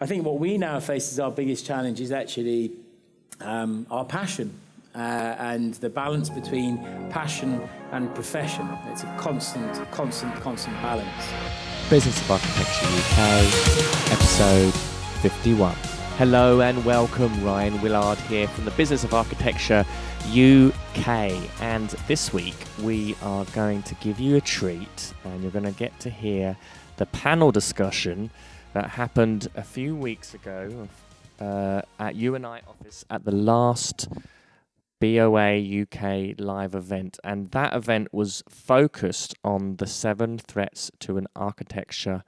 I think what we now face as our biggest challenge is actually um, our passion uh, and the balance between passion and profession. It's a constant, constant, constant balance. Business of Architecture UK, episode 51. Hello and welcome, Ryan Willard here from the Business of Architecture UK. And this week we are going to give you a treat and you're going to get to hear the panel discussion that happened a few weeks ago uh, at UNI office at the last BOA UK live event. And that event was focused on the seven threats to an architecture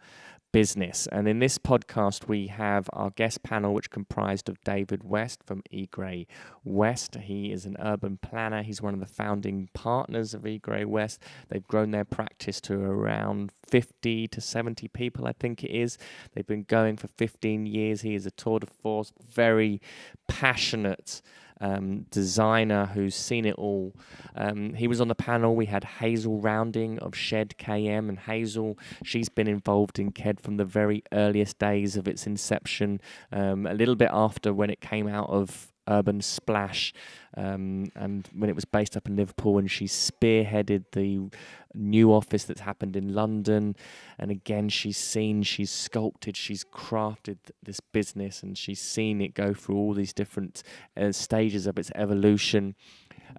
business. And in this podcast, we have our guest panel, which comprised of David West from Egret West. He is an urban planner. He's one of the founding partners of Egret West. They've grown their practice to around 50 to 70 people, I think it is. They've been going for 15 years. He is a tour de force, very passionate um, designer who's seen it all. Um, he was on the panel. We had Hazel Rounding of Shed KM, and Hazel, she's been involved in KED from the very earliest days of its inception, um, a little bit after when it came out of Urban Splash, um, and when it was based up in Liverpool, and she spearheaded the new office that's happened in London. And again, she's seen, she's sculpted, she's crafted this business, and she's seen it go through all these different uh, stages of its evolution.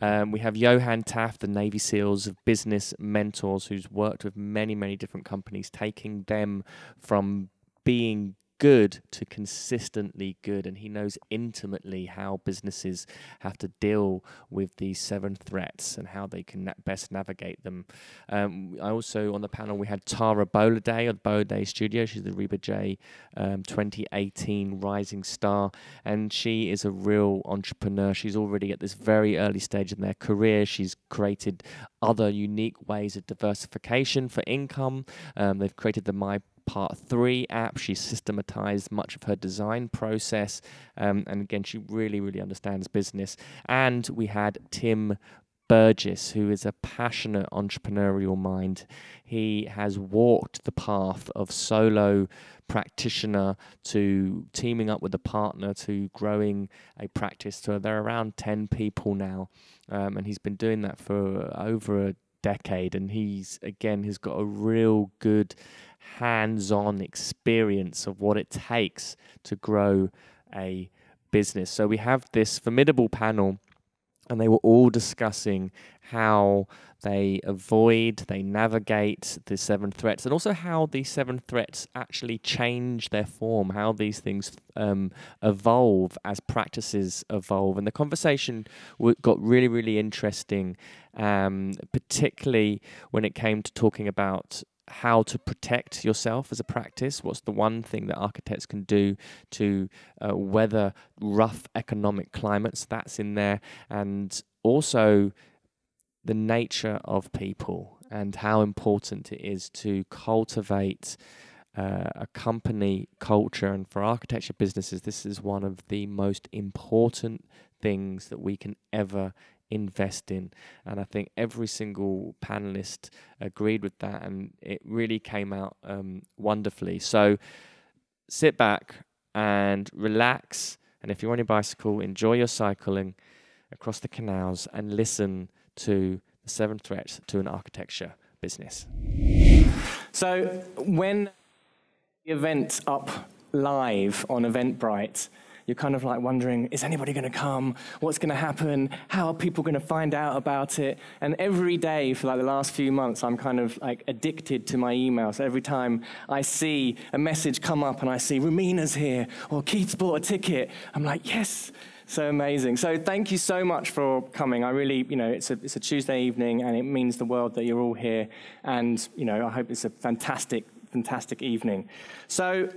Um, we have Johan Taft, the Navy SEALs of business mentors, who's worked with many, many different companies, taking them from being good to consistently good, and he knows intimately how businesses have to deal with these seven threats and how they can na- best navigate them. Um, I also on the panel we had Tara Gbolade of Gbolade Studio. She's the RIBA J um, 2018 Rising Star, and she is a real entrepreneur. She's already at this very early stage in their career. She's created other unique ways of diversification for income. Um, they've created the My Part 3 app. She systematized much of her design process. Um, and again, she really, really understands business. And we had Tim Burgess, who is a passionate entrepreneurial mind. He has walked the path of solo practitioner to teaming up with a partner to growing a practice. So they're around 10 people now. Um, and he's been doing that for over a decade. And he's, again, has got a real good hands on experience of what it takes to grow a business. So we have this formidable panel, and they were all discussing how they avoid, they navigate the seven threats, and also how these seven threats actually change their form, how these things um, evolve as practices evolve. And the conversation got really, really interesting, um, particularly when it came to talking about how to protect yourself as a practice. What's the one thing that architects can do to uh, weather rough economic climates? That's in there. And also the nature of people and how important it is to cultivate. Uh, a company culture, and for architecture businesses, this is one of the most important things that we can ever invest in. And I think every single panelist agreed with that, and it really came out um, wonderfully. So sit back and relax. And if you're on your bicycle, enjoy your cycling across the canals and listen to the seven threats to an architecture business. So when the event's up live on Eventbrite, you're kind of like wondering, is anybody going to come? What's going to happen? How are people going to find out about it? And every day for like the last few months, I'm kind of like addicted to my emails. Every time I see a message come up and I see Rumina's here or Keith's bought a ticket, I'm like, yes, so amazing. So thank you so much for coming. I really, you know, it's a, it's a Tuesday evening and it means the world that you're all here. And, you know, I hope it's a fantastic, fantastic evening. So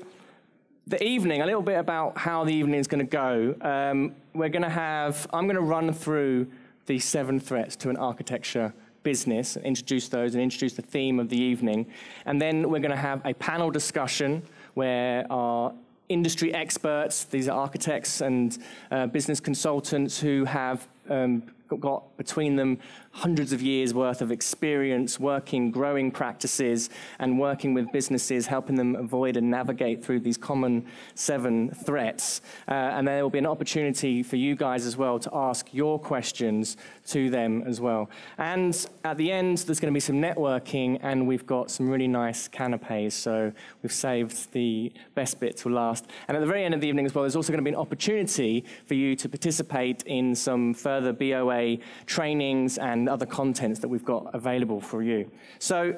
the evening, a little bit about how the evening is going to go. Um, we're going to have, I'm going to run through the seven threats to an architecture business, introduce those and introduce the theme of the evening. And then we're going to have a panel discussion where our industry experts, these are architects and uh, business consultants who have um, got between them hundreds of years worth of experience working, growing practices, and working with businesses, helping them avoid and navigate through these common seven threats. Uh, and there will be an opportunity for you guys as well to ask your questions to them as well. And at the end, there's going to be some networking, and we've got some really nice canapes. So we've saved the best bit to last. And at the very end of the evening as well, there's also going to be an opportunity for you to participate in some further BOA trainings and other contents that we've got available for you. So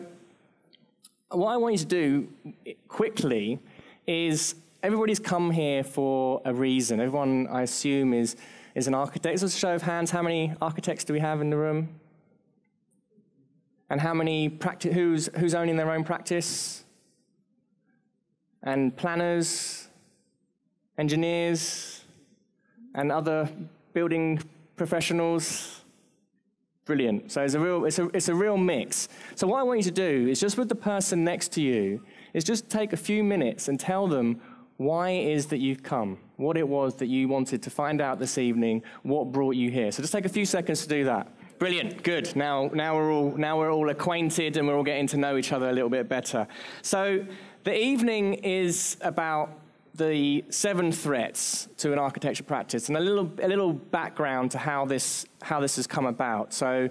what I want you to do quickly is everybody's come here for a reason. Everyone, I assume, is, is an architect. So, a show of hands, how many architects do we have in the room? And how many practice, who's, who's owning their own practice? And planners, engineers, and other building professionals? Brilliant. So it's a real, it's a, it's a real mix. So what I want you to do is just with the person next to you, is just take a few minutes and tell them why it is that you've come, what it was that you wanted to find out this evening, what brought you here. So just take a few seconds to do that. Brilliant, good. Now, now, we're all, now we're all acquainted and we're all getting to know each other a little bit better. So the evening is about the seven threats to an architecture practice and a little, a little background to how this, how this has come about. So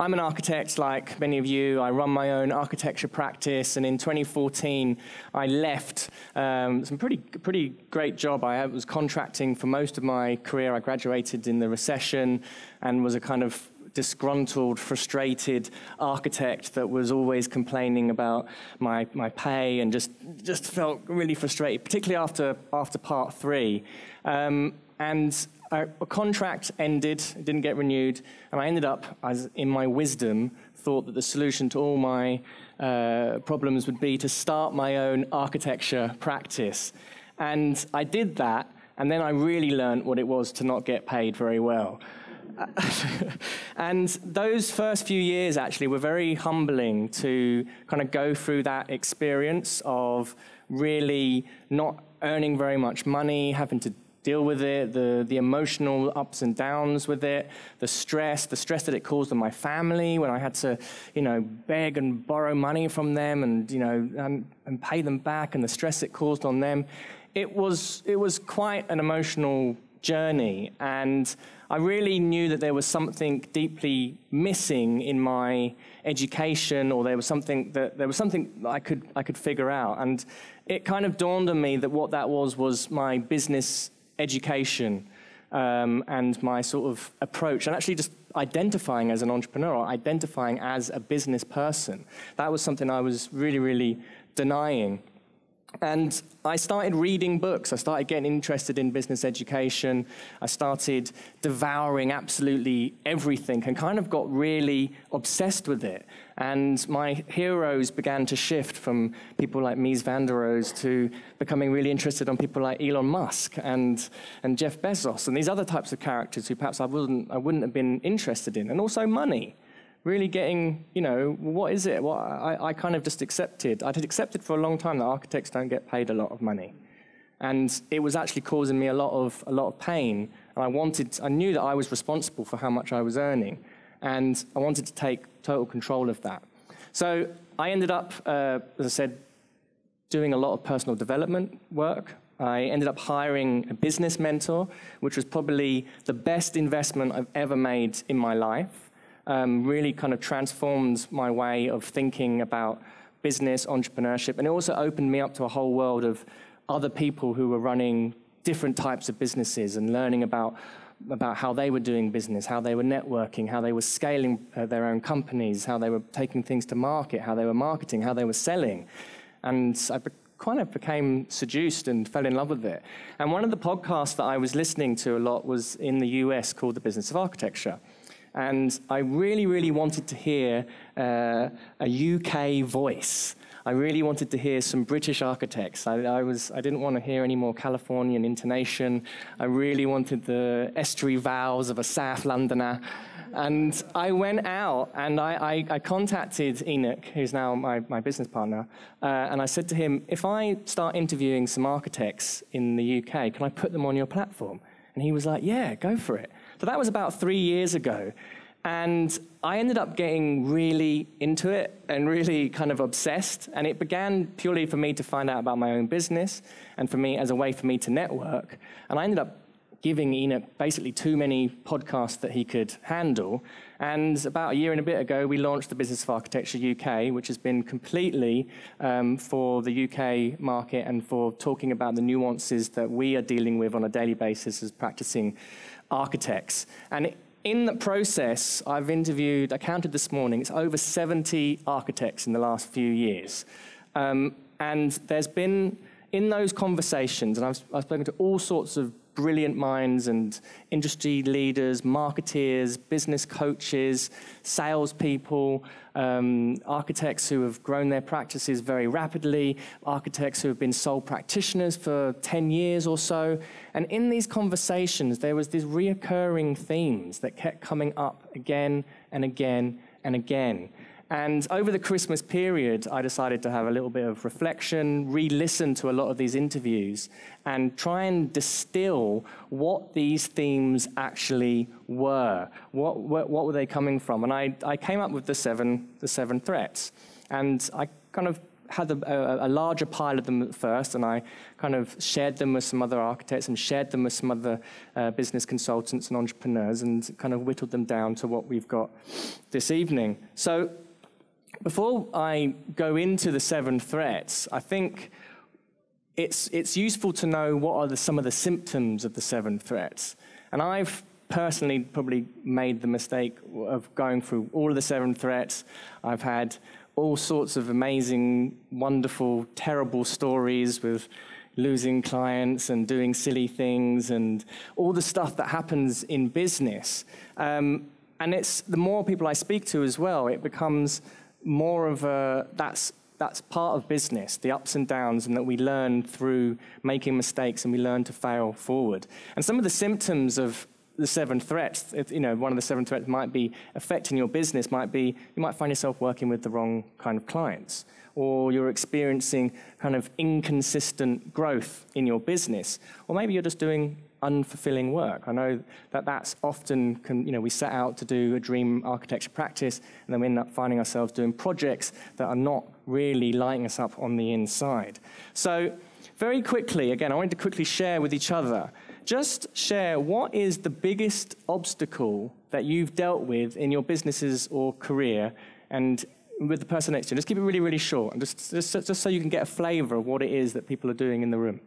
I'm an architect like many of you. I run my own architecture practice, and in 2014, I left um, some pretty, pretty great job. I was contracting for most of my career. I graduated in the recession and was a kind of disgruntled, frustrated architect that was always complaining about my, my pay and just, just felt really frustrated, particularly after, after part three. Um, and a contract ended, it didn't get renewed, and I ended up, as in my wisdom, thought that the solution to all my uh, problems would be to start my own architecture practice. And I did that, and then I really learned what it was to not get paid very well. and those first few years actually were very humbling to kind of go through that experience of really not earning very much money, having to deal with it, the, the emotional ups and downs with it, the stress, the stress that it caused on my family when I had to, you know, beg and borrow money from them and, you know, and, and pay them back and the stress it caused on them. It was, it was quite an emotional journey and I really knew that there was something deeply missing in my education or there was something that there was something I could I could figure out and it kind of dawned on me that what that was was my business education um, and my sort of approach, and actually just identifying as an entrepreneur, or identifying as a business person. That was something I was really, really denying. And I started reading books. I started getting interested in business education. I started devouring absolutely everything and kind of got really obsessed with it. And my heroes began to shift from people like Mies van der Rohe to becoming really interested on people like Elon Musk and, and Jeff Bezos and these other types of characters who perhaps I wouldn't, I wouldn't have been interested in. And also money really getting, you know, what is it? What I, I kind of just accepted. I'd accepted for a long time that architects don't get paid a lot of money. And it was actually causing me a lot of, a lot of pain. And I wanted, I knew that I was responsible for how much I was earning. And I wanted to take total control of that. So I ended up, uh, as I said, doing a lot of personal development work. I ended up hiring a business mentor, which was probably the best investment I've ever made in my life um, really kind of transformed my way of thinking about business, entrepreneurship, and it also opened me up to a whole world of other people who were running different types of businesses and learning about about how they were doing business, how they were networking, how they were scaling uh, their own companies, how they were taking things to market, how they were marketing, how they were selling. And I kind of became seduced and fell in love with it. And one of the podcasts that I was listening to a lot was in the US called The Business of Architecture. And I really, really wanted to hear uh, a UK voice. I really wanted to hear some British architects. I, I, was, I didn't want to hear any more Californian intonation. I really wanted the estuary vowels of a South Londoner. And I went out and I, I, I contacted Enoch, who's now my, my business partner, uh, and I said to him, if I start interviewing some architects in the UK, can I put them on your platform? And he was like, yeah, go for it. But that was about three years ago. And I ended up getting really into it and really kind of obsessed. And it began purely for me to find out about my own business and for me as a way for me to network. And I ended up giving Enoch basically too many podcasts that he could handle. And about a year and a bit ago, we launched the Business of Architecture UK, which has been completely um, for the UK market and for talking about the nuances that we are dealing with on a daily basis as practicing architects. And in the process, I've interviewed, I counted this morning, it's over 70 architects in the last few years. Um, and there's been, in those conversations, and I've, I've spoken to all sorts of brilliant minds and industry leaders, marketeers, business coaches, salespeople, um, architects who have grown their practices very rapidly, architects who have been sole practitioners for 10 years or so. And in these conversations, there was these reoccurring themes that kept coming up again and again and again. And over the Christmas period, I decided to have a little bit of reflection, re listen to a lot of these interviews, and try and distill what these themes actually were. What, what, what were they coming from? And I, I came up with the seven, the seven threats. And I kind of had a, a, larger pile of them at first, and I kind of shared them with some other architects and shared them with some other uh, business consultants and entrepreneurs, and kind of whittled them down to what we've got this evening. So before I go into the seven threats, I think it's, it's useful to know what are the, some of the symptoms of the seven threats. And I've personally probably made the mistake of going through all of the seven threats. I've had all sorts of amazing, wonderful, terrible stories with losing clients and doing silly things and all the stuff that happens in business. Um, and it's the more people I speak to as well, it becomes more of a that's that's part of business, the ups and downs, and that we learn through making mistakes and we learn to fail forward. And some of the symptoms of the seven threats, if, you know, one of the seven threats might be affecting your business, might be you might find yourself working with the wrong kind of clients, or you're experiencing kind of inconsistent growth in your business, or maybe you're just doing unfulfilling work. I know that that's often, can, you know, we set out to do a dream architecture practice, and then we end up finding ourselves doing projects that are not really lighting us up on the inside. So, very quickly, again, I wanted to quickly share with each other, just share what is the biggest obstacle that you've dealt with in your businesses or career, and with the person next to you. Just keep it really, really short, and just, just, just so you can get a flavor of what it is that people are doing in the room.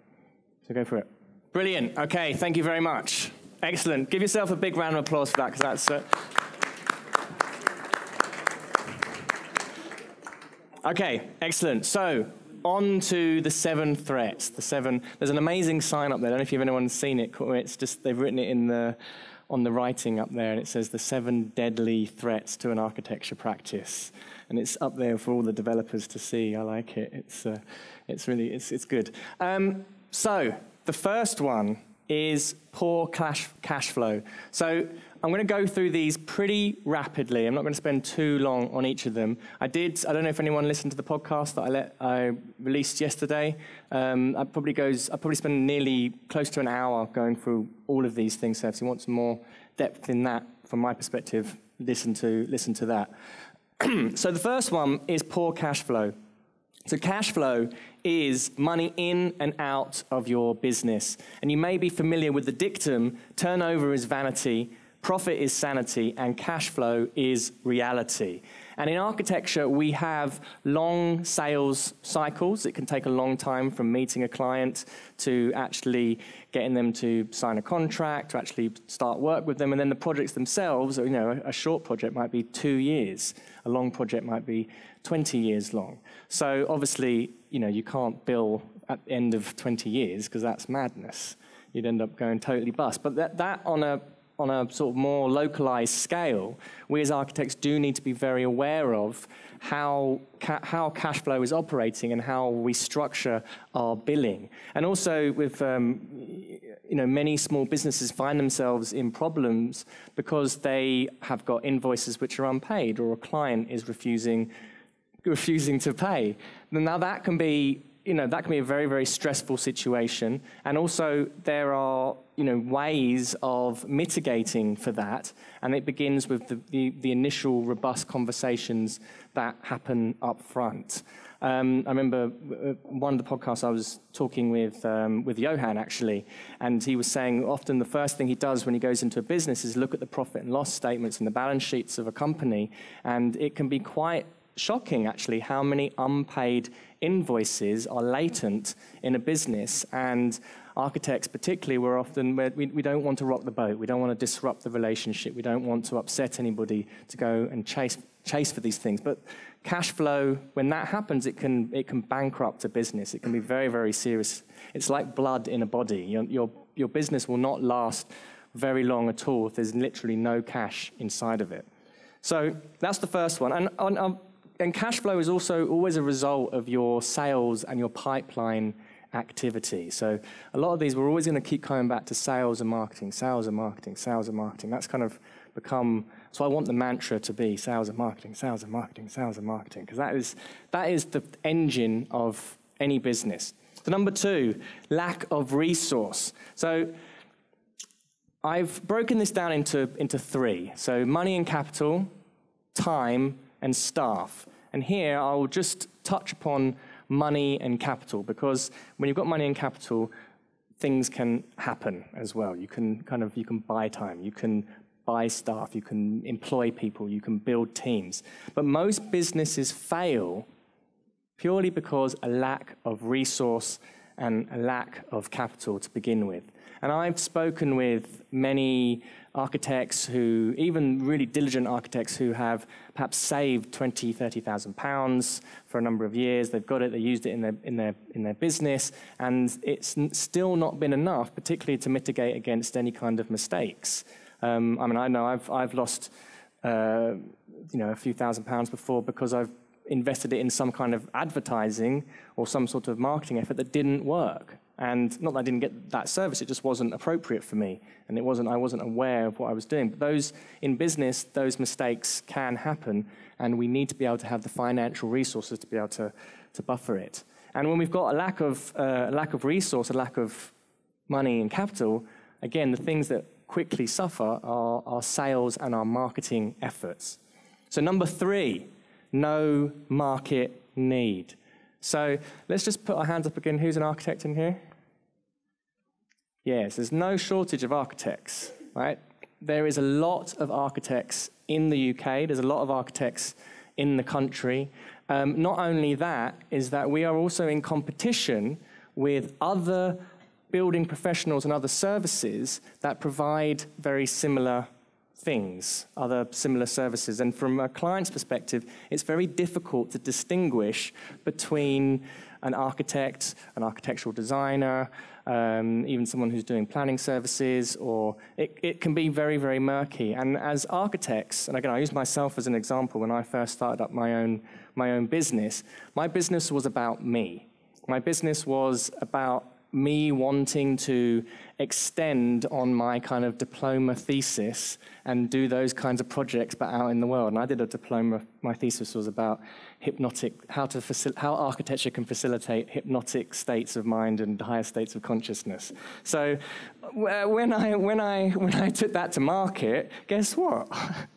So go for it. Brilliant. Okay, thank you very much. Excellent. Give yourself a big round of applause for that, because that's. Uh... Okay, excellent. So, on to the seven threats. The seven. There's an amazing sign up there. I don't know if you've anyone's seen it. It's just they've written it in the on the writing up there, and it says the seven deadly threats to an architecture practice, and it's up there for all the developers to see. I like it. It's uh, it's really it's it's good. Um, so the first one is poor cash, cash flow. So I'm going to go through these pretty rapidly. I'm not going to spend too long on each of them. I did, I don't know if anyone listened to the podcast that I, let, I released yesterday. Um, I probably goes, I probably spend nearly close to an hour going through all of these things. So if you want some more depth in that, from my perspective, listen to, listen to that. so the first one is poor cash flow. So cash flow is money in and out of your business. And you may be familiar with the dictum turnover is vanity, profit is sanity, and cash flow is reality. And in architecture, we have long sales cycles. It can take a long time from meeting a client to actually getting them to sign a contract, to actually start work with them. And then the projects themselves, you know, a short project might be two years. A long project might be 20 years long. So obviously, you know, you can't bill at the end of 20 years because that's madness. You'd end up going totally bust. But that, that on a on a sort of more localized scale, we as architects do need to be very aware of how, ca how cash flow is operating and how we structure our billing. And also with, um, you know, many small businesses find themselves in problems because they have got invoices which are unpaid or a client is refusing refusing to pay. Now that can be you know, that can be a very, very stressful situation. And also, there are, you know, ways of mitigating for that. And it begins with the, the, the initial robust conversations that happen up front. Um, I remember uh, one of the podcasts I was talking with, um, with Johan, actually, and he was saying often the first thing he does when he goes into a business is look at the profit and loss statements and the balance sheets of a company. And it can be quite shocking, actually, how many unpaid invoices are latent in a business. And architects, particularly, we're often, we, we don't want to rock the boat. We don't want to disrupt the relationship. We don't want to upset anybody to go and chase, chase for these things. But cash flow, when that happens, it can, it can bankrupt a business. It can be very, very serious. It's like blood in a body. Your, your, your business will not last very long at all if there's literally no cash inside of it. So that's the first one. And on, on and cash flow is also always a result of your sales and your pipeline activity. So a lot of these, we're always going to keep coming back to sales and marketing, sales and marketing, sales and marketing. That's kind of become, so I want the mantra to be sales and marketing, sales and marketing, sales and marketing, because that is, that is the engine of any business. So number two, lack of resource. So I've broken this down into, into three. So money and capital, time, and staff. And here I'll just touch upon money and capital because when you've got money and capital, things can happen as well. You can kind of you can buy time, you can buy staff, you can employ people, you can build teams. But most businesses fail purely because a lack of resource and a lack of capital to begin with. And I've spoken with many architects who, even really diligent architects who have perhaps saved 20, 30,000 pounds for a number of years. They've got it, they used it in their, in, their, in their business, and it's still not been enough, particularly to mitigate against any kind of mistakes. Um, I mean, I know I've, I've lost uh, you know, a few thousand pounds before because I've invested it in some kind of advertising or some sort of marketing effort that didn't work. And not that I didn't get that service, it just wasn't appropriate for me. And it wasn't, I wasn't aware of what I was doing. But those in business, those mistakes can happen, and we need to be able to have the financial resources to be able to, to buffer it. And when we've got a lack of, uh, lack of resource, a lack of money and capital, again, the things that quickly suffer are our sales and our marketing efforts. So, number three, no market need. So let's just put our hands up again. Who's an architect in here? Yes, there's no shortage of architects, right? There is a lot of architects in the UK. There's a lot of architects in the country. Um, not only that, is that we are also in competition with other building professionals and other services that provide very similar things, other similar services. And from a client's perspective, it's very difficult to distinguish between an architect, an architectural designer, um, even someone who's doing planning services, or it, it can be very, very murky. And as architects, and again, I use myself as an example when I first started up my own, my own business, my business was about me. My business was about me wanting to extend on my kind of diploma thesis and do those kinds of projects but out in the world. And I did a diploma, my thesis was about hypnotic, how, to how architecture can facilitate hypnotic states of mind and higher states of consciousness. So uh, when I, when I, when I took that to market, guess what?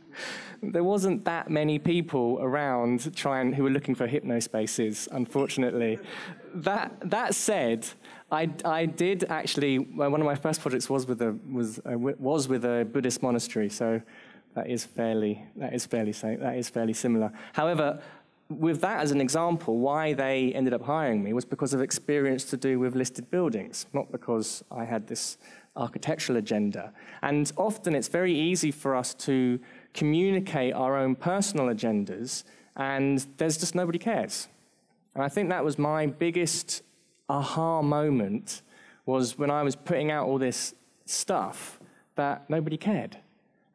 there wasn't that many people around trying who were looking for hypnospaces, unfortunately. that, that said, I, I did actually, one of my first projects was with, a, was, uh, was with a Buddhist monastery, so that is fairly, that is fairly, that is fairly similar. However, with that as an example, why they ended up hiring me was because of experience to do with listed buildings, not because I had this architectural agenda. And often it's very easy for us to communicate our own personal agendas, and there's just nobody cares. And I think that was my biggest aha moment was when I was putting out all this stuff that nobody cared.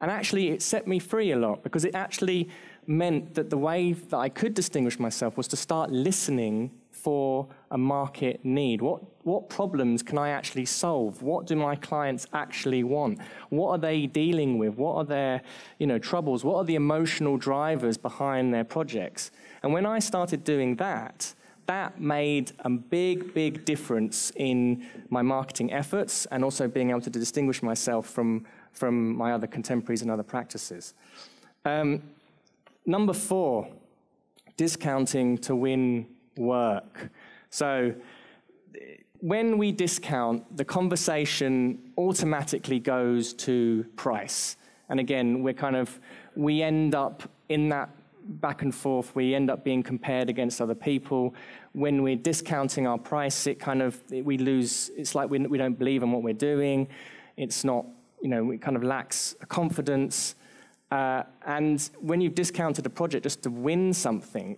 And actually, it set me free a lot because it actually meant that the way that I could distinguish myself was to start listening for a market need. What, what problems can I actually solve? What do my clients actually want? What are they dealing with? What are their you know, troubles? What are the emotional drivers behind their projects? And when I started doing that, that made a big, big difference in my marketing efforts and also being able to distinguish myself from, from my other contemporaries and other practices. Um, number four, discounting to win work. So when we discount, the conversation automatically goes to price. And again, we're kind of, we end up in that back and forth, we end up being compared against other people. When we're discounting our price, it kind of, we lose, it's like we, we don't believe in what we're doing. It's not, you know, it kind of lacks confidence. Uh, and when you've discounted a project just to win something,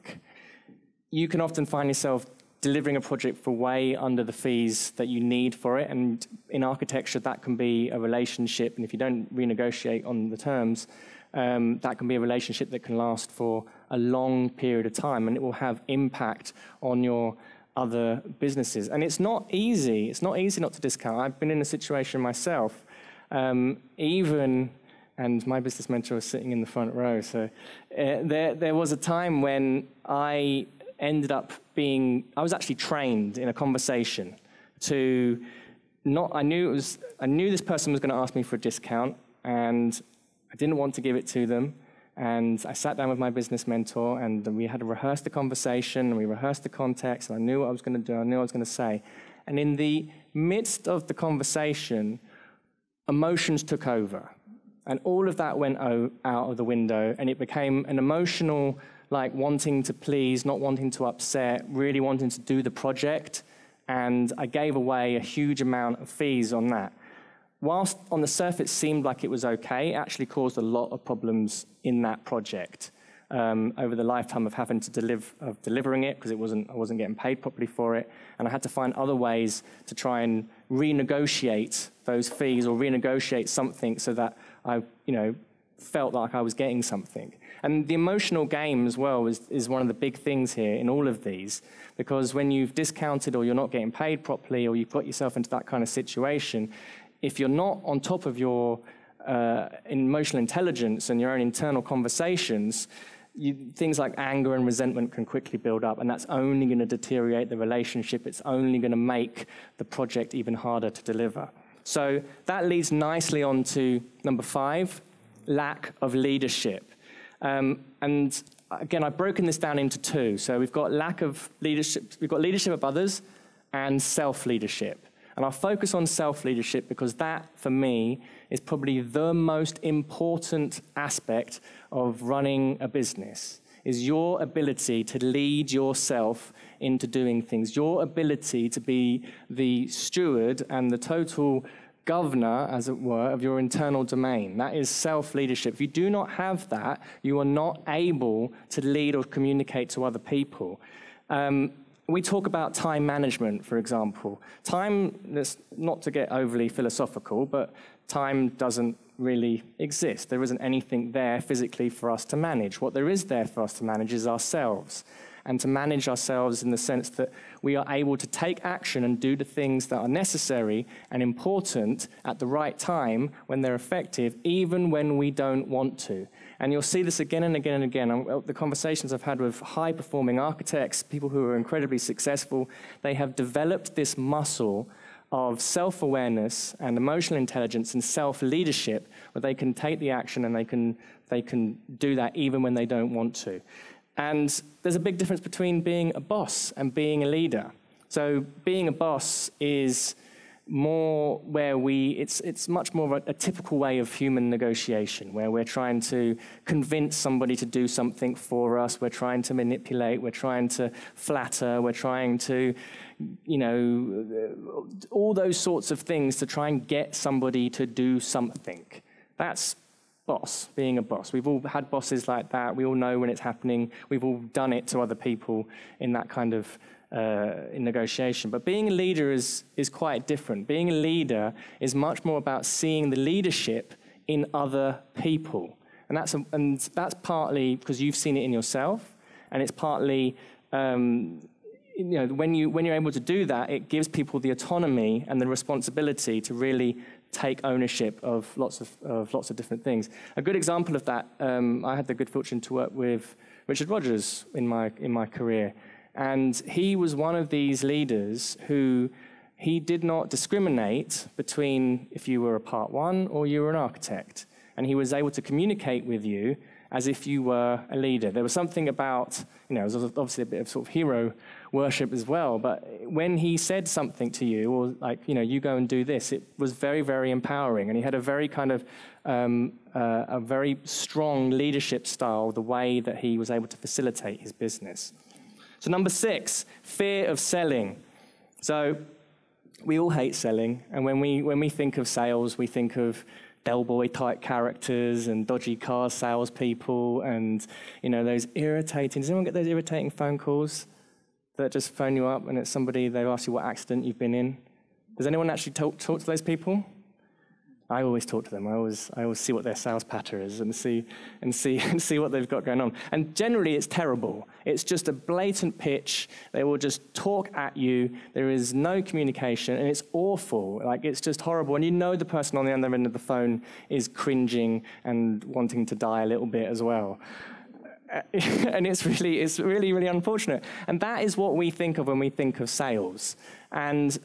you can often find yourself delivering a project for way under the fees that you need for it. And in architecture, that can be a relationship. And if you don't renegotiate on the terms, um, that can be a relationship that can last for a long period of time and it will have impact on your other businesses. And it's not easy. It's not easy not to discount. I've been in a situation myself, um, even, and my business mentor was sitting in the front row. So uh, there, there was a time when I ended up being, I was actually trained in a conversation to not, I knew it was, I knew this person was going to ask me for a discount and I didn't want to give it to them. And I sat down with my business mentor, and we had to rehearse the conversation, and we rehearsed the context, and I knew what I was going to do, I knew what I was going to say. And in the midst of the conversation, emotions took over. And all of that went out of the window, and it became an emotional, like wanting to please, not wanting to upset, really wanting to do the project. And I gave away a huge amount of fees on that whilst on the surface it seemed like it was okay, it actually caused a lot of problems in that project um, over the lifetime of having to deliver of delivering it because it wasn't I wasn't getting paid properly for it, and I had to find other ways to try and renegotiate those fees or renegotiate something so that I you know felt like I was getting something. And the emotional game as well is, is one of the big things here in all of these, because when you've discounted or you're not getting paid properly or you've got yourself into that kind of situation, if you're not on top of your uh, emotional intelligence and your own internal conversations, you, things like anger and resentment can quickly build up, and that's only going to deteriorate the relationship. It's only going to make the project even harder to deliver. So that leads nicely on to number five lack of leadership. Um, and again, I've broken this down into two. So we've got lack of leadership, we've got leadership of others and self leadership. And I'll focus on self leadership because that, for me, is probably the most important aspect of running a business is your ability to lead yourself into doing things, your ability to be the steward and the total governor, as it were, of your internal domain. That is self leadership. If you do not have that, you are not able to lead or communicate to other people. Um, we talk about time management, for example. Time, not to get overly philosophical, but time doesn't really exist. There isn't anything there physically for us to manage. What there is there for us to manage is ourselves and to manage ourselves in the sense that we are able to take action and do the things that are necessary and important at the right time when they're effective, even when we don't want to. And you'll see this again and again and again. Uh, the conversations I've had with high performing architects, people who are incredibly successful, they have developed this muscle of self awareness and emotional intelligence and self leadership where they can take the action and they can, they can do that even when they don't want to. And there's a big difference between being a boss and being a leader. So, being a boss is more where we, it's, it's much more of a, a, typical way of human negotiation, where we're trying to convince somebody to do something for us, we're trying to manipulate, we're trying to flatter, we're trying to, you know, all those sorts of things to try and get somebody to do something. That's boss, being a boss. We've all had bosses like that. We all know when it's happening. We've all done it to other people in that kind of uh, in negotiation. But being a leader is, is quite different. Being a leader is much more about seeing the leadership in other people. And that's, a, and that's partly because you've seen it in yourself, and it's partly um, you know, when, you, when you're able to do that, it gives people the autonomy and the responsibility to really take ownership of lots of, of lots of different things. A good example of that, um, I had the good fortune to work with Richard Rogers in my, in my career. And he was one of these leaders who he did not discriminate between if you were a part one or you were an architect. And he was able to communicate with you as if you were a leader. There was something about, you know, it was obviously a bit of sort of hero worship as well, but when he said something to you, or like, you know, you go and do this, it was very, very empowering. And he had a very kind of, um, uh, a very strong leadership style, the way that he was able to facilitate his business. So, number six, fear of selling. So, we all hate selling, and when we, when we think of sales, we think of Del Boy type characters and dodgy car salespeople and you know those irritating. Does anyone get those irritating phone calls that just phone you up and it's somebody they ask you what accident you've been in? Does anyone actually talk, talk to those people? I always talk to them. I always, I always see what their sales patter is and see, and, see, and see what they've got going on. And generally, it's terrible. It's just a blatant pitch. They will just talk at you. There is no communication, and it's awful. Like, it's just horrible. And you know the person on the other end of the phone is cringing and wanting to die a little bit as well. and it's really, it's really, really unfortunate. And that is what we think of when we think of sales. And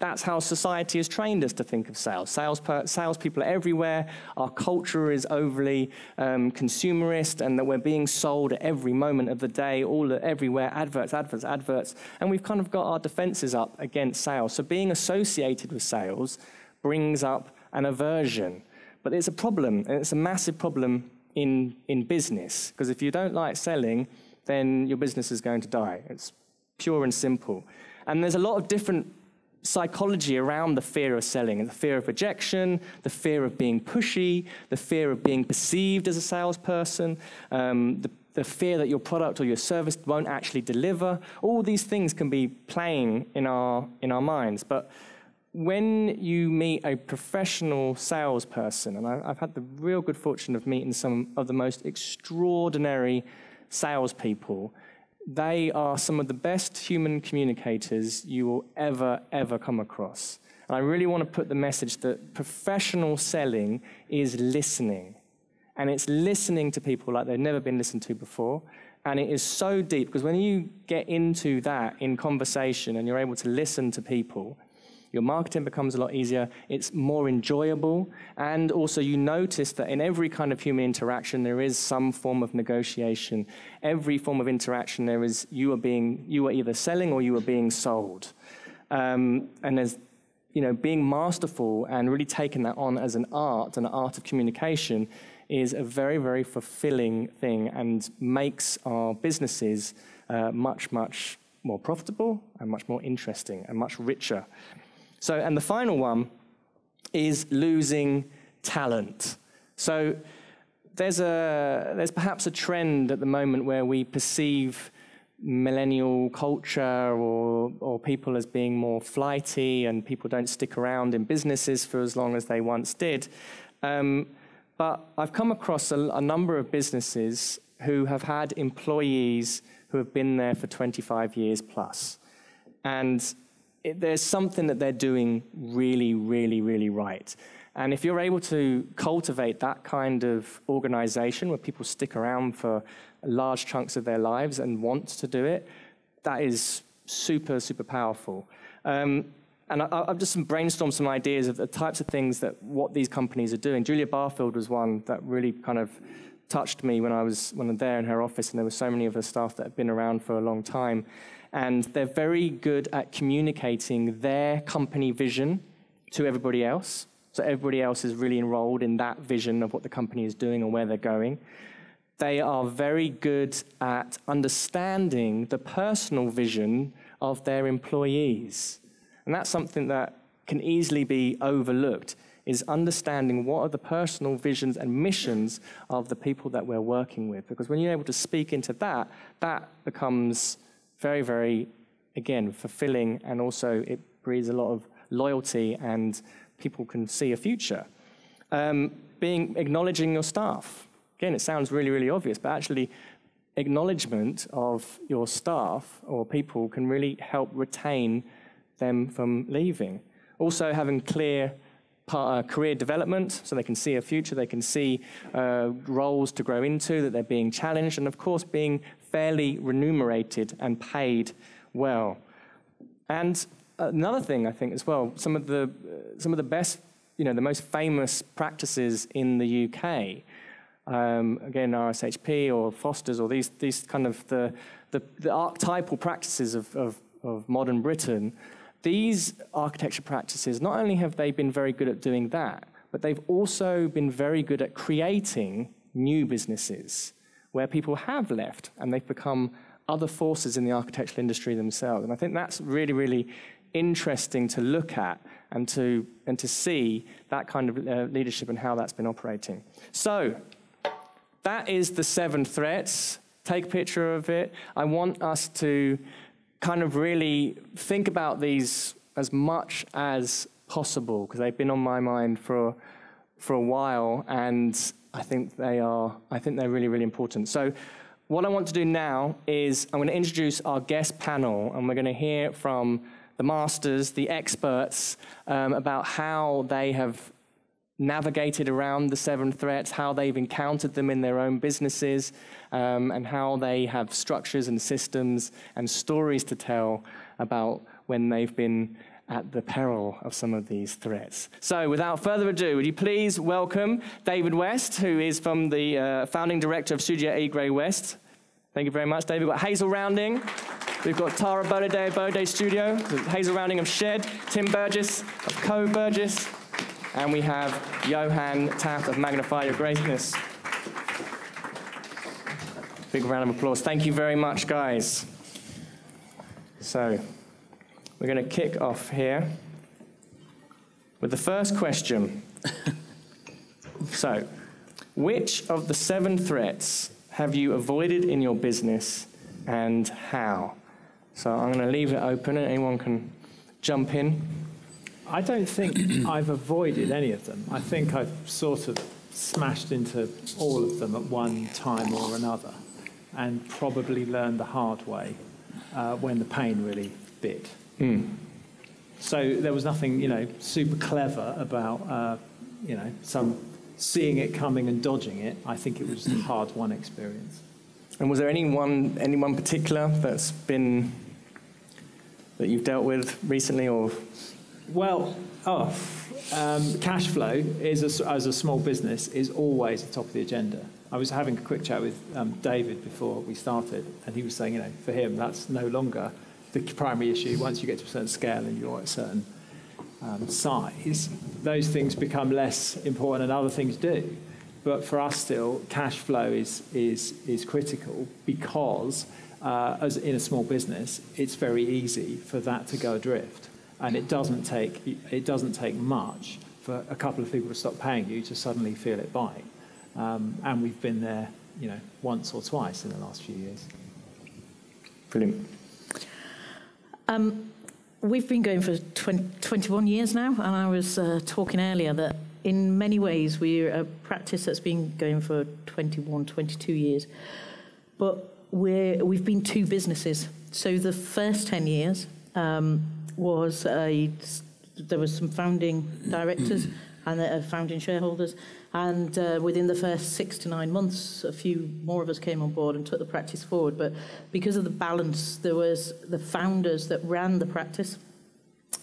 that's how society has trained us to think of sales. Sales salespeople are everywhere. Our culture is overly um, consumerist, and that we're being sold at every moment of the day, all everywhere, adverts, adverts, adverts. And we've kind of got our defenses up against sales. So being associated with sales brings up an aversion. But it's a problem, and it's a massive problem in, in business, because if you don't like selling, then your business is going to die. It's pure and simple. And there's a lot of different psychology around the fear of selling the fear of rejection, the fear of being pushy, the fear of being perceived as a salesperson, um, the, the fear that your product or your service won't actually deliver. All these things can be playing in our, in our minds. But when you meet a professional salesperson, and I, I've had the real good fortune of meeting some of the most extraordinary salespeople, they are some of the best human communicators you will ever, ever come across. And I really want to put the message that professional selling is listening. And it's listening to people like they've never been listened to before. And it is so deep because when you get into that in conversation and you're able to listen to people, your marketing becomes a lot easier. It's more enjoyable. And also, you notice that in every kind of human interaction, there is some form of negotiation. Every form of interaction, there is you are being, you are either selling or you are being sold. Um, and there's, you know, being masterful and really taking that on as an art, an art of communication, is a very, very fulfilling thing and makes our businesses uh, much, much more profitable and much more interesting and much richer. So, and the final one is losing talent. So, there's, a, there's perhaps a trend at the moment where we perceive millennial culture or, or people as being more flighty and people don't stick around in businesses for as long as they once did. Um, but I've come across a, a number of businesses who have had employees who have been there for 25 years plus. And it, there's something that they're doing really, really, really right. And if you're able to cultivate that kind of organization where people stick around for large chunks of their lives and want to do it, that is super, super powerful. Um, and I, have just brainstormed some ideas of the types of things that what these companies are doing. Julia Barfield was one that really kind of touched me when I was when I was there in her office, and there were so many of her staff that had been around for a long time and they're very good at communicating their company vision to everybody else. So everybody else is really enrolled in that vision of what the company is doing and where they're going. They are very good at understanding the personal vision of their employees. And that's something that can easily be overlooked is understanding what are the personal visions and missions of the people that we're working with. Because when you're able to speak into that, that becomes very, very, again, fulfilling, and also it breeds a lot of loyalty, and people can see a future. Um, being acknowledging your staff. Again, it sounds really, really obvious, but actually, acknowledgement of your staff or people can really help retain them from leaving. Also, having clear uh, career development, so they can see a future, they can see uh, roles to grow into, that they're being challenged, and of course, being fairly remunerated and paid well. And another thing, I think, as well, some of the, some of the best, you know, the most famous practices in the UK, um, again, RSHP or Foster's or these, these kind of the, the, the archetypal practices of, of, of modern Britain, these architecture practices, not only have they been very good at doing that, but they've also been very good at creating new businesses where people have left and they've become other forces in the architectural industry themselves. And I think that's really, really interesting to look at and to, and to see that kind of uh, leadership and how that's been operating. So, that is the seven threats. Take a picture of it. I want us to kind of really think about these as much as possible because they've been on my mind for, for a while and I think they are, I think they're really, really important. So what I want to do now is I'm going to introduce our guest panel and we're going to hear from the masters, the experts, um, about how they have navigated around the seven threats, how they've encountered them in their own businesses, um, and how they have structures and systems and stories to tell about when they've been at the peril of some of these threats. So, without further ado, would you please welcome David West, who is from the uh, founding director of Studio E. Gray West. Thank you very much, David. We've got Hazel Rounding. We've got Tara Gbolade of Gbolade Studio, Hazel Rounding of Shed, Tim Burgess of Co Burgess, and we have Johan Taft of Magnify Your Greatness. Big round of applause. Thank you very much, guys. So, we're going to kick off here with the first question. so, which of the seven threats have you avoided in your business and how? So, I'm going to leave it open and anyone can jump in. I don't think I've avoided any of them. I think I've sort of smashed into all of them at one time or another and probably learned the hard way uh, when the pain really bit. Mm. So there was nothing, you know, super clever about, uh, you know, some seeing it coming and dodging it. I think it was a hard-won experience. And was there anyone, anyone particular that's been that you've dealt with recently, or well, oh, um, cash flow is a, as a small business is always at the top of the agenda. I was having a quick chat with um, David before we started, and he was saying, you know, for him, that's no longer the primary issue. Once you get to a certain scale and you're at a certain um, size, those things become less important, and other things do. But for us, still, cash flow is is is critical because, uh, as in a small business, it's very easy for that to go adrift and it doesn't take it doesn't take much for a couple of people to stop paying you to suddenly feel it bite. Um, and we've been there, you know, once or twice in the last few years. Brilliant. Um, we've been going for 20, 21 years now, and I was uh, talking earlier that in many ways we're a practice that's been going for 21, 22 years, but we're, we've been two businesses. So the first 10 years, um, was a, there was some founding directors and uh, founding shareholders. And uh, within the first six to nine months, a few more of us came on board and took the practice forward. But because of the balance, there was the founders that ran the practice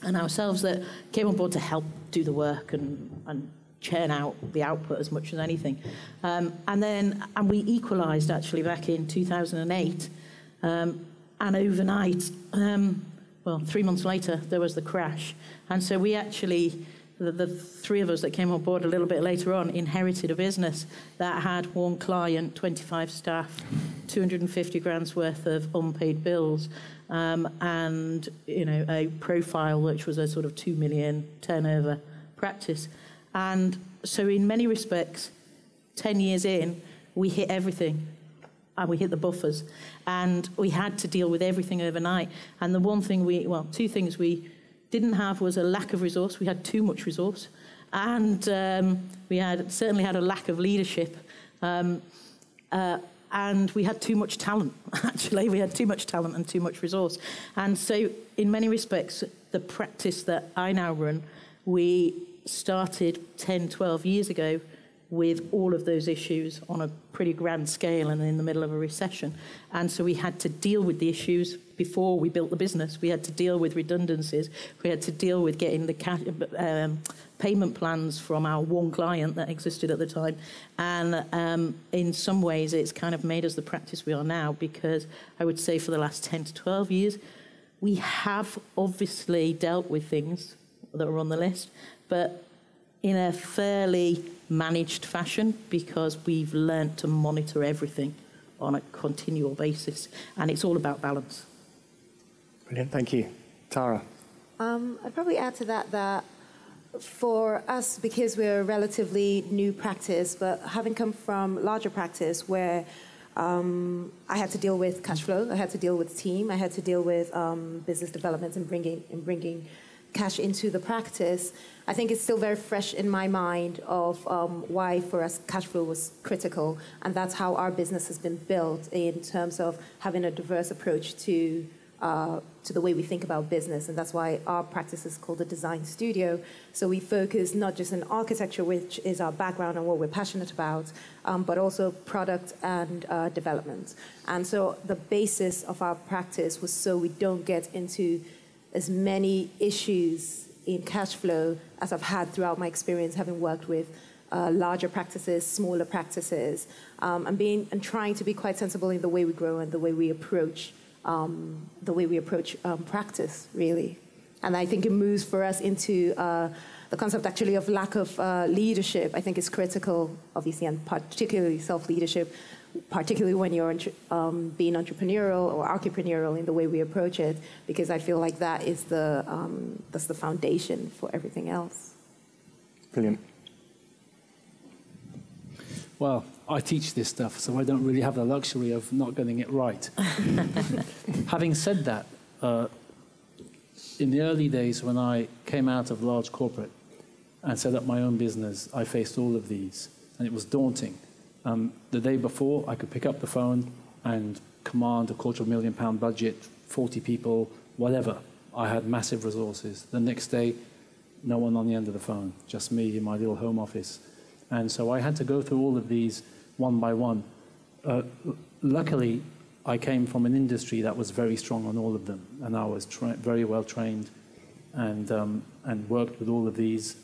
and ourselves that came on board to help do the work and, and churn out the output as much as anything. Um, and then, and we equalised actually back in 2008. Um, and overnight, um, well, three months later, there was the crash. And so we actually, the, the, three of us that came on board a little bit later on, inherited a business that had one client, 25 staff, 250 grand's worth of unpaid bills, um, and you know a profile which was a sort of two million turnover practice. And so, in many respects, 10 years in, we hit everything and we hit the buffers. And we had to deal with everything overnight. And the one thing we, well, two things we didn't have was a lack of resource. We had too much resource. And um, we had certainly had a lack of leadership. Um, uh, and we had too much talent, actually. We had too much talent and too much resource. And so, in many respects, the practice that I now run, we started 10, 12 years ago with all of those issues on a pretty grand scale and in the middle of a recession. And so we had to deal with the issues before we built the business. We had to deal with redundancies. We had to deal with getting the cash, um, payment plans from our one client that existed at the time. And um, in some ways, it's kind of made us the practice we are now because I would say for the last 10 to 12 years, we have obviously dealt with things that are on the list, but in a fairly managed fashion because we've learnt to monitor everything on a continual basis, and it's all about balance. Brilliant, thank you. Tara? Um, I'd probably add to that that for us, because we're a relatively new practice, but having come from larger practice where um, I had to deal with cash flow, I had to deal with team, I had to deal with um, business development and bringing, and bringing cash into the practice, I think it's still very fresh in my mind of um, why for us cash flow was critical, and that's how our business has been built in terms of having a diverse approach to uh, to the way we think about business, and that's why our practice is called a design studio. So we focus not just on architecture, which is our background and what we're passionate about, um, but also product and uh, development. And so the basis of our practice was so we don't get into as many issues in cash flow as I've had throughout my experience having worked with uh, larger practices, smaller practices, um, and being and trying to be quite sensible in the way we grow and the way we approach um, the way we approach um, practice, really. And I think it moves for us into uh, the concept actually of lack of uh, leadership. I think is critical, obviously, and particularly self leadership particularly when you're um, being entrepreneurial or entrepreneurial in the way we approach it, because I feel like that is the um, that's the foundation for everything else. Brilliant. Well, I teach this stuff, so I don't really have the luxury of not getting it right. Having said that, uh, in the early days when I came out of large corporate and set up my own business, I faced all of these, and it was daunting. Um, the day before, I could pick up the phone and command a quarter of a million pound budget, 40 people, whatever. I had massive resources. The next day, no one on the end of the phone, just me in my little home office. And so I had to go through all of these one by one. Uh, luckily, I came from an industry that was very strong on all of them, and I was very well trained and, um, and worked with all of these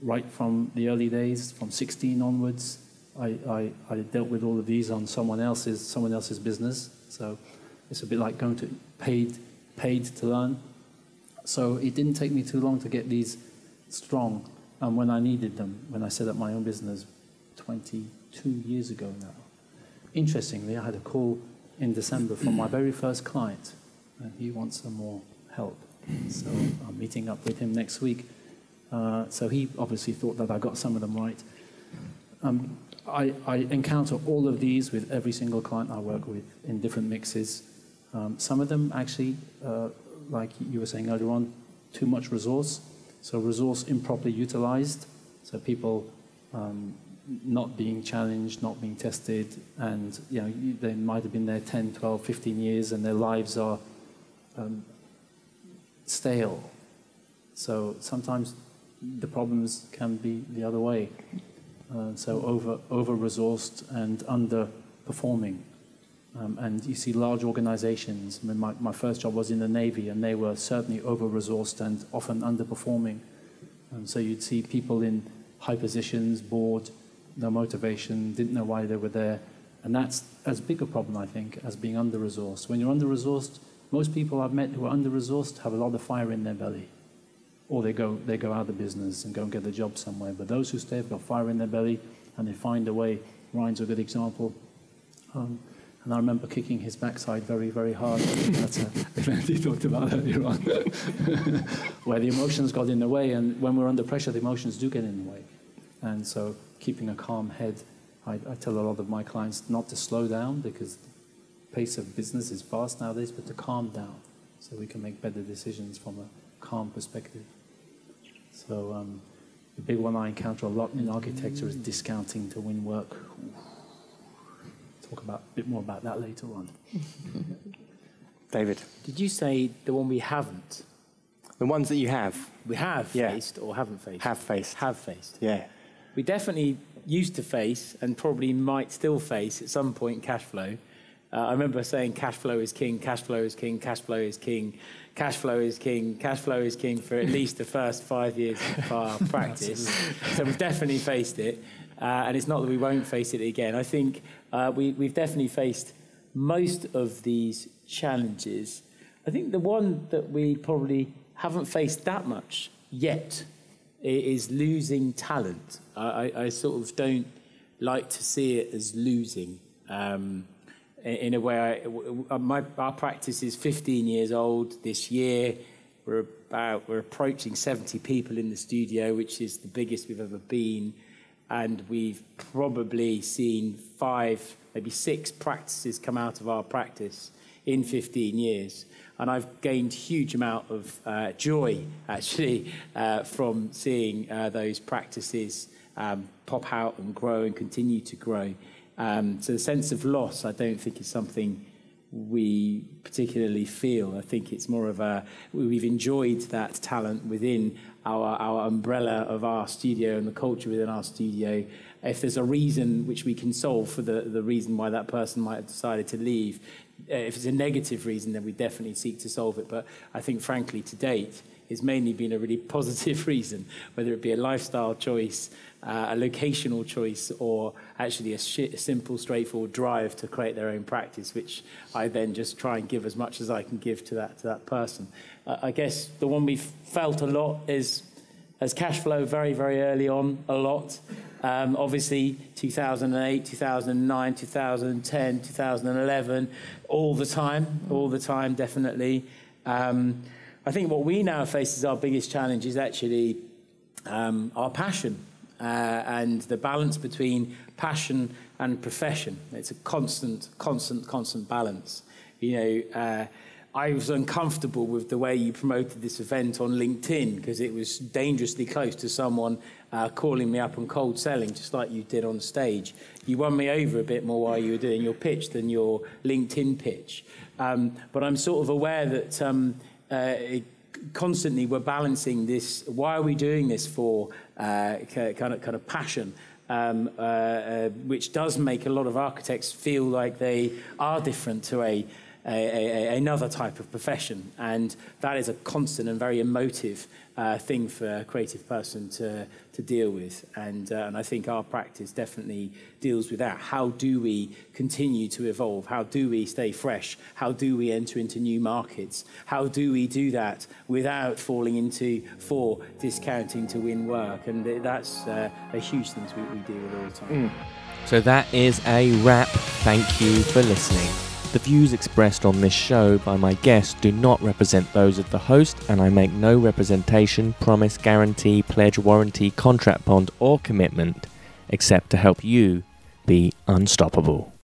right from the early days, from 16 onwards, I, I, I, dealt with all of these on someone else's someone else's business. So it's a bit like going to paid paid to learn. So it didn't take me too long to get these strong. And when I needed them, when I set up my own business 22 years ago now. Interestingly, I had a call in December from my very first client, and he wants some more help. So I'm meeting up with him next week. Uh, so he obviously thought that I got some of them right. Um, I, I, encounter all of these with every single client I work with in different mixes. Um, some of them actually, uh, like you were saying earlier on, too much resource. So resource improperly utilized. So people um, not being challenged, not being tested, and you know they might have been there 10, 12, 15 years, and their lives are um, stale. So sometimes the problems can be the other way. Uh, so over over resourced and underperforming. Um, and you see large organizations. I mean, my, my first job was in the Navy, and they were certainly over resourced and often underperforming. And so you'd see people in high positions, bored, no motivation, didn't know why they were there. And that's as big a problem, I think, as being under resourced. When you're under resourced, most people I've met who are under resourced have a lot of fire in their belly or they go, they go out of the business and go and get a job somewhere. But those who stay have got fire in their belly and they find a way. Ryan's a good example. Um, and I remember kicking his backside very, very hard. That's a event he talked about earlier on, where the emotions got in the way. And when we're under pressure, the emotions do get in the way. And so keeping a calm head, I, I tell a lot of my clients not to slow down because the pace of business is fast nowadays, but to calm down so we can make better decisions from a calm perspective. So um, the big one I encounter a lot in architecture is discounting to win work. Talk about a bit more about that later on. David. Did you say the one we haven't? The ones that you have, We have Yeah. faced or haven't faced? have faced. Have faced. Yeah. We definitely used to face and probably might still face at some point cash flow. Uh, I remember saying cash flow is king, cash flow is king, cash flow is king, cash flow is king, cash flow is king for at least the first five years of our practice. so we've definitely faced it. Uh, and it's not that we won't face it again. I think uh, we, we've definitely faced most of these challenges. I think the one that we probably haven't faced that much yet is losing talent. I, I, I sort of don't like to see it as losing. Um, in a way, I, w- my, our practice is 15 years old this year. We're about we're approaching 70 people in the studio, which is the biggest we've ever been, and we've probably seen five, maybe six practices come out of our practice in 15 years. And I've gained huge amount of uh, joy, actually, uh, from seeing uh, those practices um, pop out and grow and continue to grow. Um, so the sense of loss, I don't think is something we particularly feel. I think it's more of a, we've enjoyed that talent within our, our umbrella of our studio and the culture within our studio. If there's a reason which we can solve for the, the reason why that person might have decided to leave, uh, if it's a negative reason, then we definitely seek to solve it. But I think, frankly, to date, it's mainly been a really positive reason, whether it be a lifestyle choice, uh, a locational choice, or actually a, shi a simple, straightforward drive to create their own practice, which I then just try and give as much as I can give to that to that person. Uh, I guess the one we've felt a lot is as cash flow very, very early on, a lot. Um, obviously, 2008, 2009, 2010, 2011, all the time, all the time, definitely. Um, I think what we now face as our biggest challenge is actually um, our passion uh, and the balance between passion and profession. It's a constant, constant, constant balance. You know, uh, I was uncomfortable with the way you promoted this event on LinkedIn because it was dangerously close to someone uh, calling me up and cold selling, just like you did on stage. You won me over a bit more while you were doing your pitch than your LinkedIn pitch. Um, but I'm sort of aware that um, uh, constantly we're balancing this. Why are we doing this for? Uh, kind of kind of passion. Um, uh, uh, which does make a lot of architects feel like they are different to a, a, a, another type of profession, and that is a constant and very emotive uh, thing for a creative person to, to deal with. And, uh, and I think our practice definitely deals with that. How do we continue to evolve? How do we stay fresh? How do we enter into new markets? How do we do that without falling into for discounting to win work? And that's uh, a huge thing we, we deal with all the time. So that is a wrap. Thank you for listening. The views expressed on this show by my guests do not represent those of the host, and I make no representation, promise, guarantee, pledge, warranty, contract bond, or commitment except to help you be unstoppable.